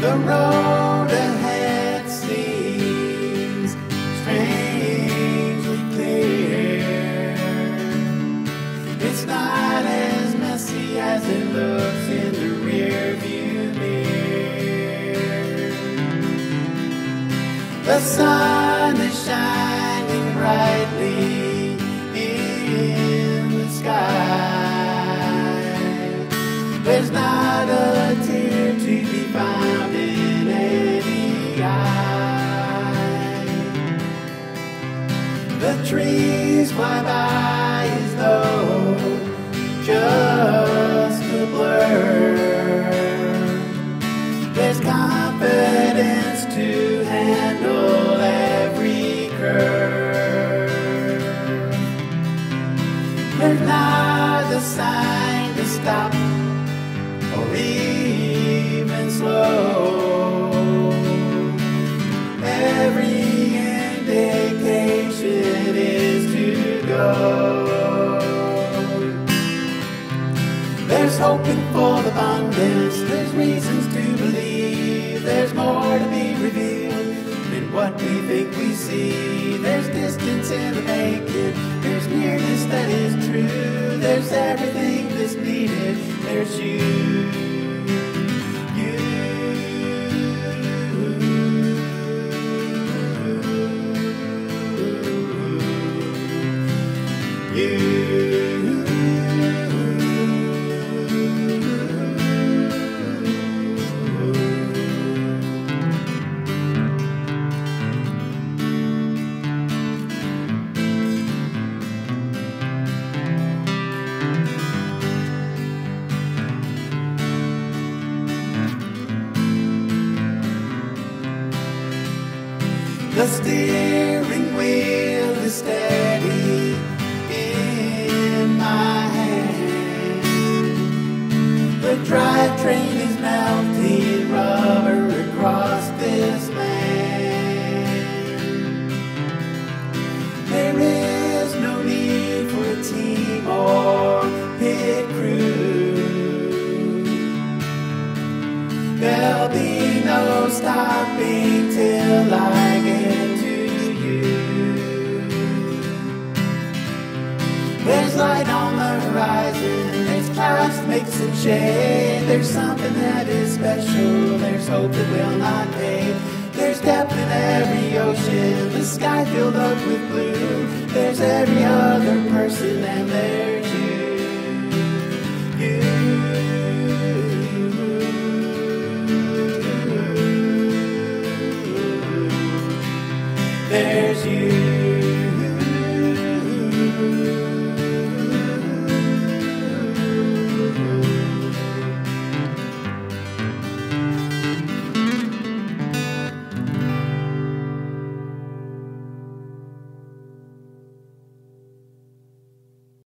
The road ahead seems strangely clear. It's not as messy as it looks in the rear view mirror. The sun is shining brightly trees fly by as though just a blur. There's confidence to handle every curve. There's not a sign to stop Hope in full abundance. There's reasons to believe. There's more to be revealed than what we think we see. There's distance in the making. There's nearness that is true. There's everything The steering wheel is steady in my hand. The drivetrain is melting rubber across this land. There is no need for a team or pit crew. There'll be no stopping till I get past makes it shade. There's something that is special. There's hope that will not fade. There's depth in every ocean. The sky filled up with blue. There's every other person and there's you. You. There's you.